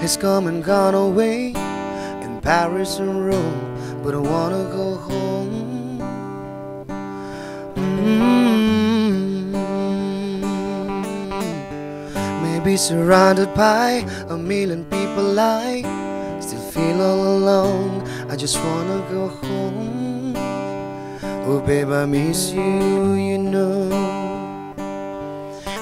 has come and gone away in Paris and Rome, but I wanna go home. Mm. Maybe surrounded by a million people, I still feel all alone. I just wanna go home. Oh, babe, I miss you, you know.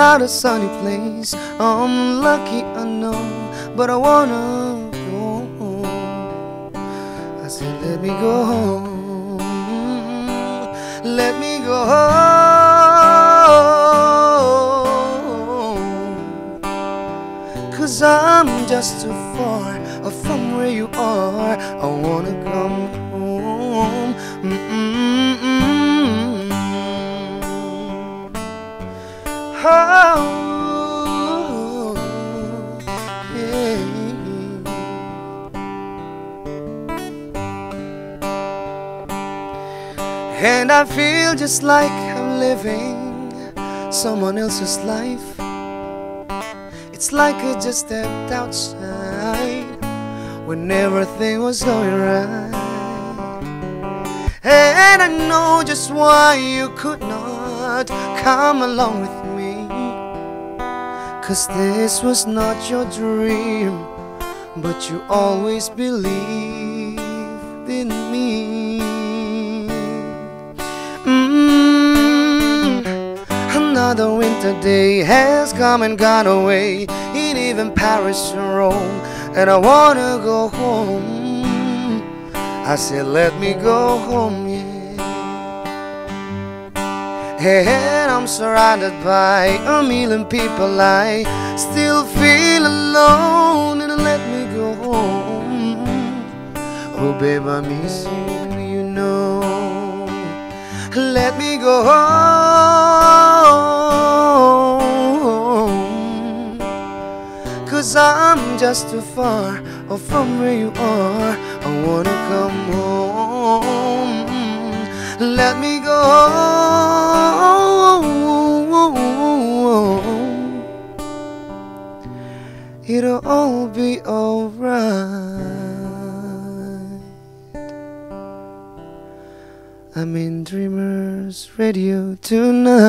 Aeroplane, a sunny place. I'm lucky, I know, but I wanna go home. I said, let me go home. Let me go home. Cause I'm just too far from where you are. I wanna come And I feel just like I'm living someone else's life. It's like I just stepped outside when everything was going right. And I know just why you could not come along with me. Cause this was not your dream, but you always believed in me. Another winter day has come and gone away in even Paris and Rome, and I wanna go home. I said, let me go home, yeah. And I'm surrounded by a million people. I still feel alone, and let me go home. Oh, babe, I miss you, you know. Let me go home. Just too far off from where you are. I wanna come home. Let me go. It'll all be alright. I'm in Dreamers Radio tonight.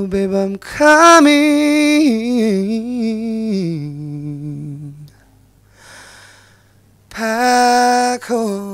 Oh, babe, I'm coming back home.